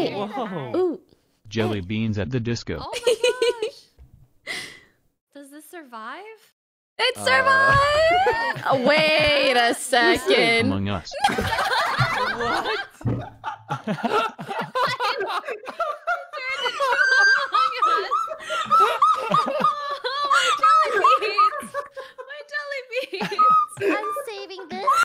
Wait. Whoa. Ooh. Jelly beans at the disco. Oh Does this survive? It uh, survived! Wait a second. Among us. what? my jelly beans! My jelly beans!